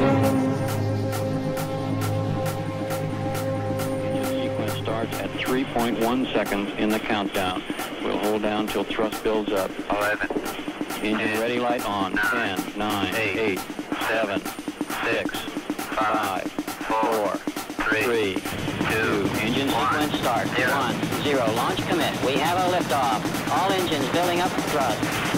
Engine sequence starts at 3.1 seconds in the countdown. We'll hold down till thrust builds up. 11, Engine ready light on. nine, 10, 9, eight, 8, 7, 6, 5, 4, 3, 3, 2. Engine one, sequence start. zero. 1, 0. Launch commit. We have a liftoff. All engines building up thrust.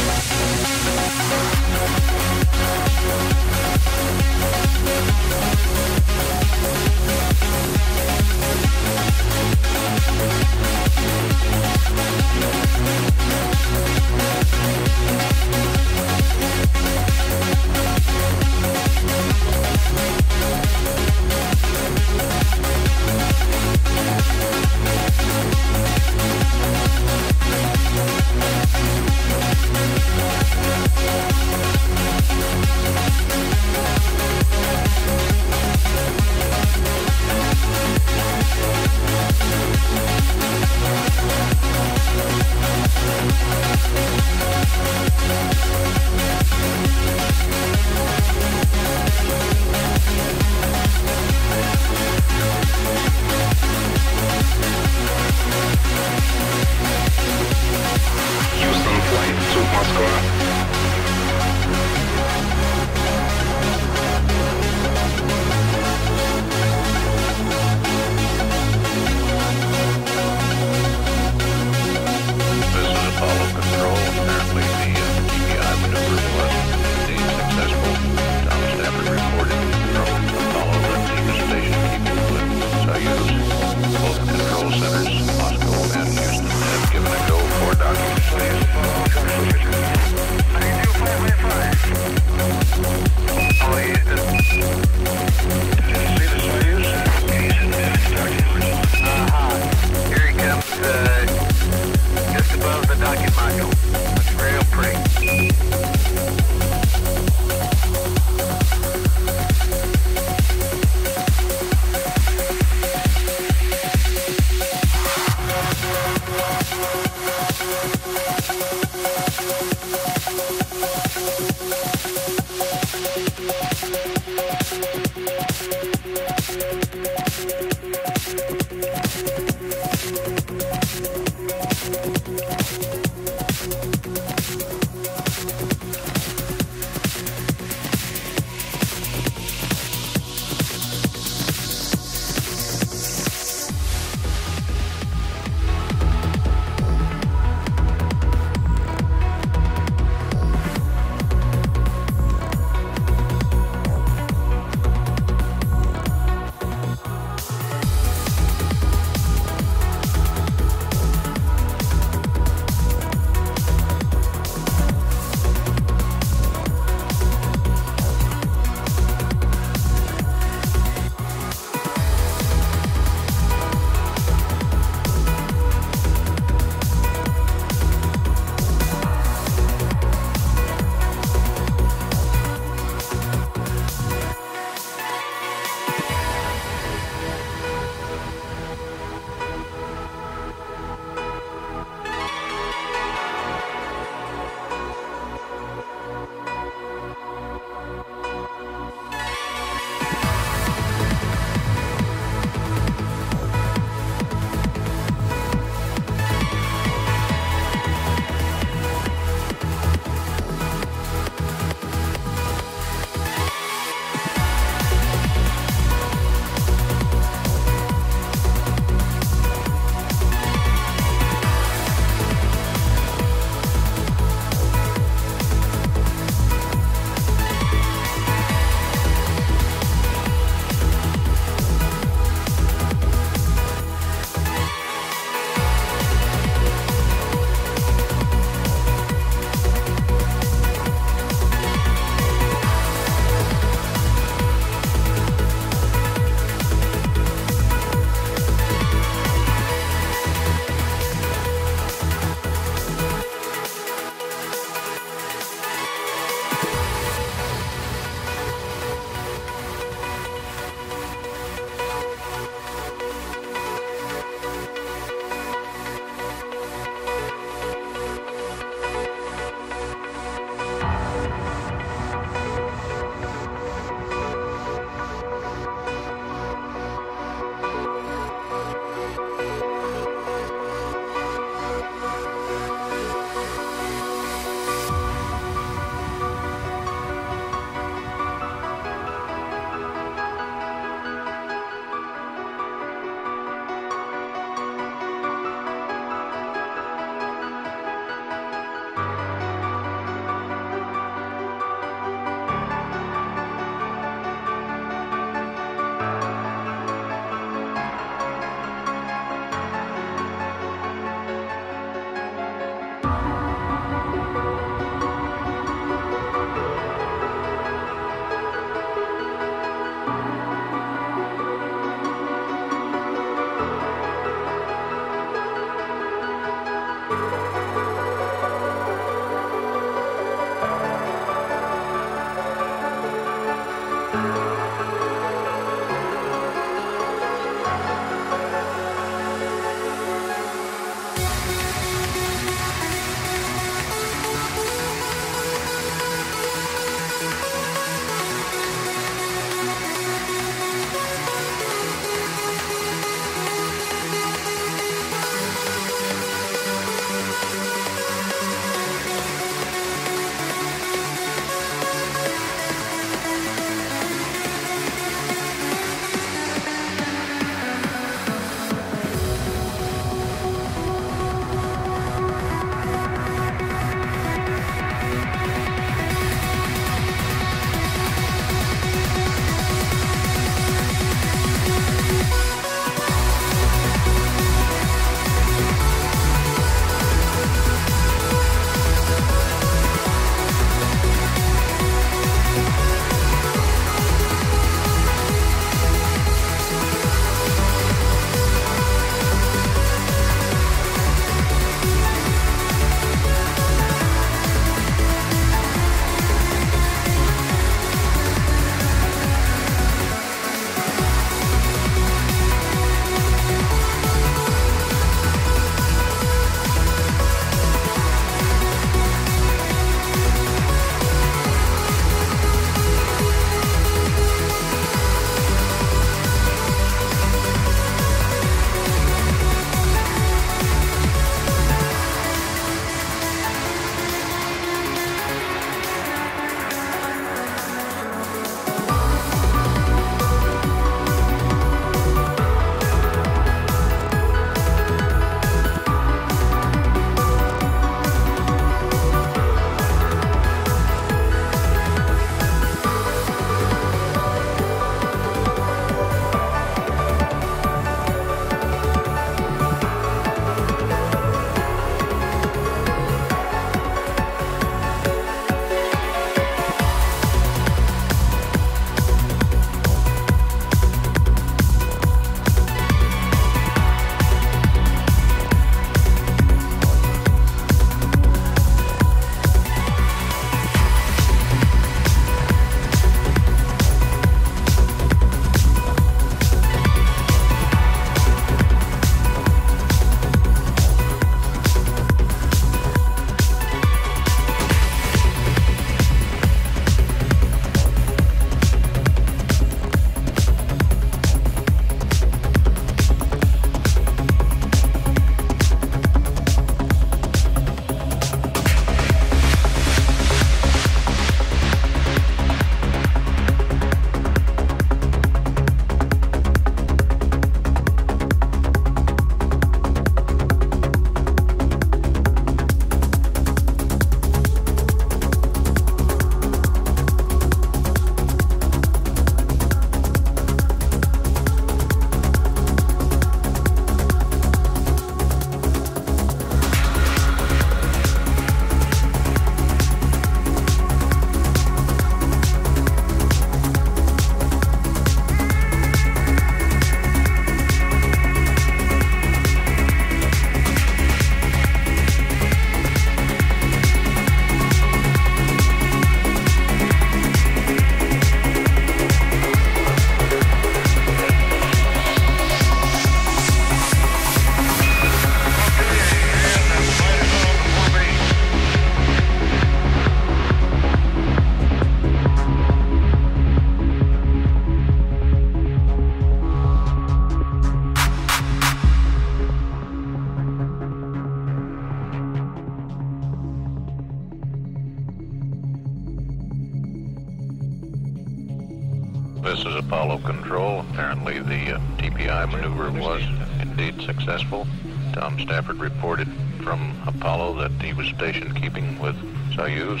Stafford reported from Apollo that he was station keeping with Soyuz.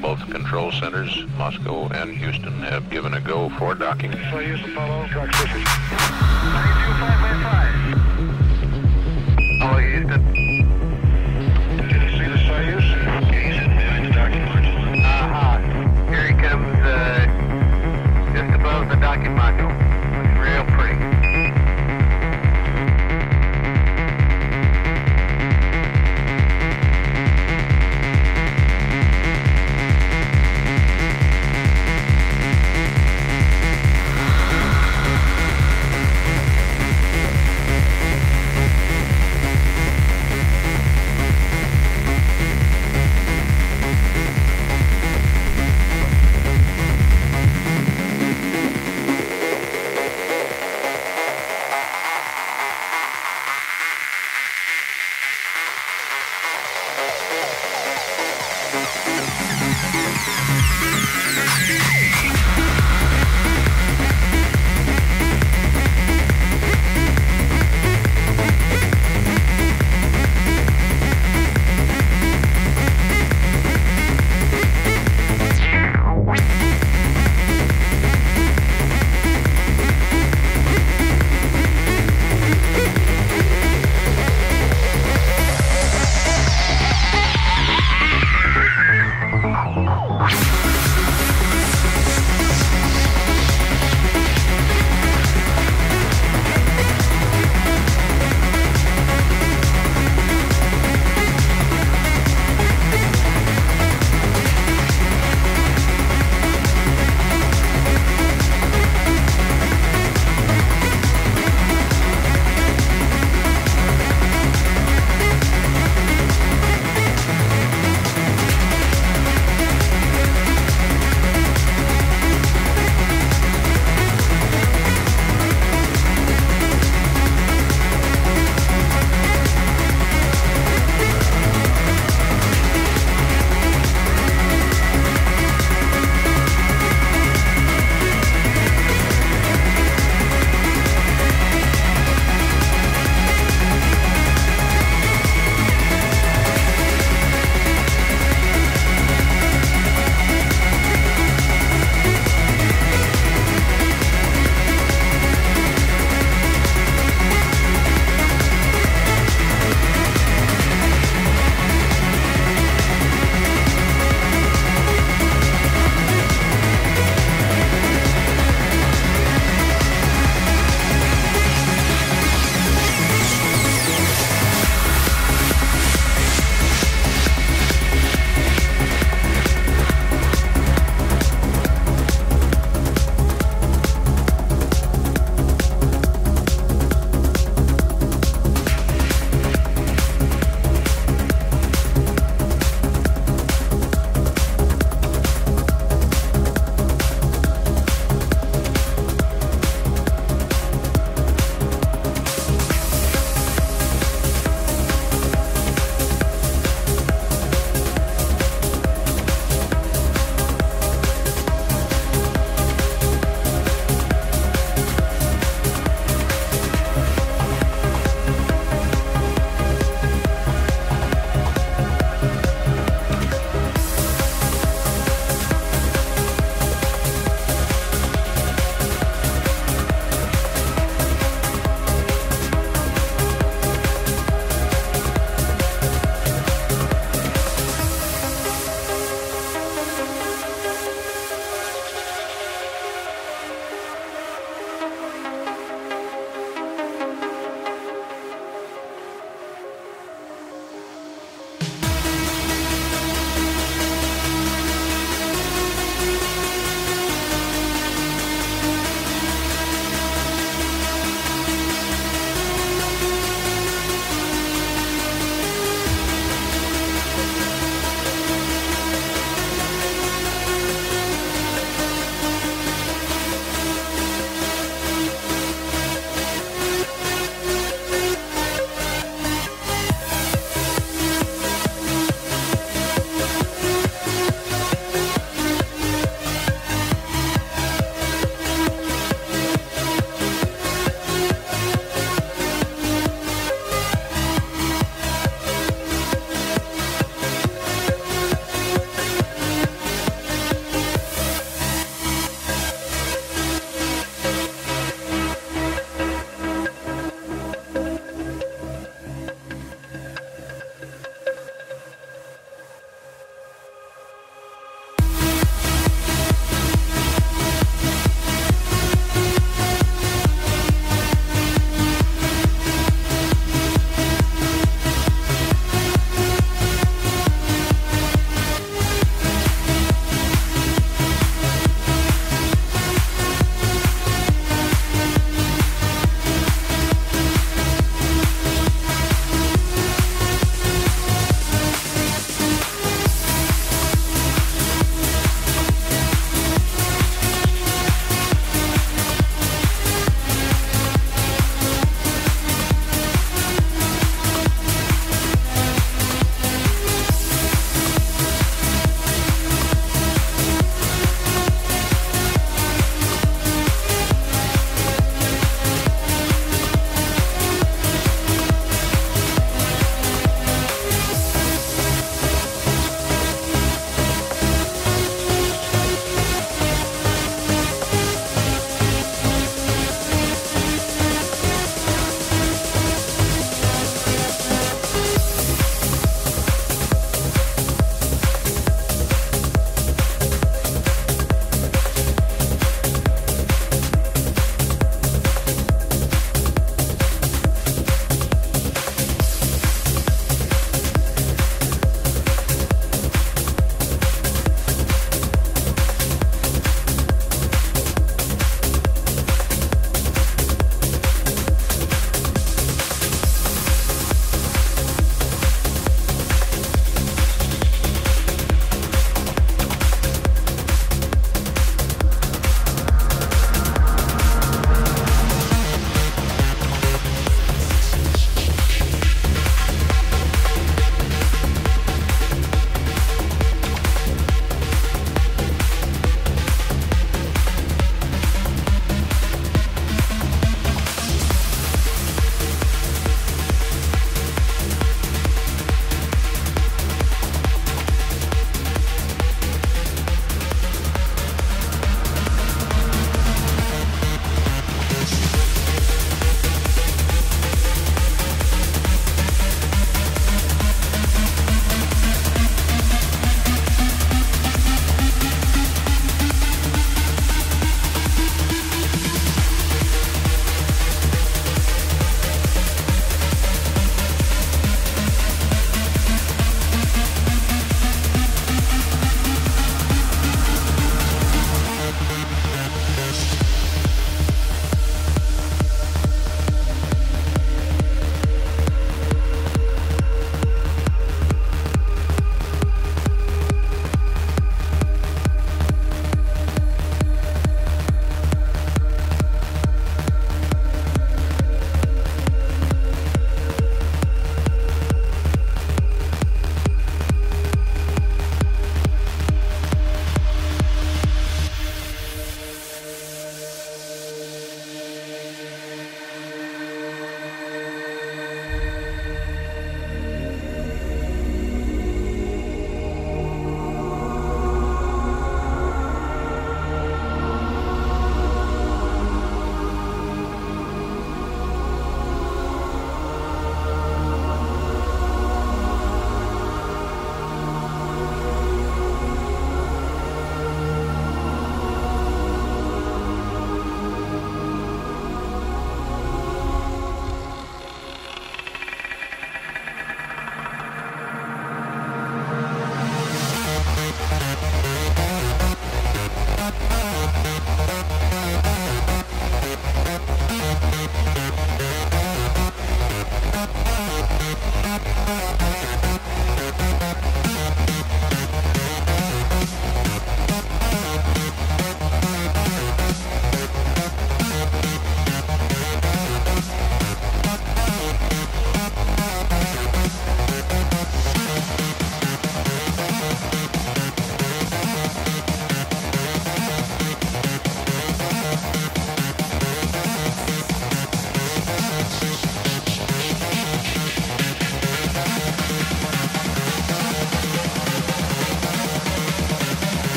Both control centers, Moscow and Houston, have given a go for docking. Soyuz Apollo,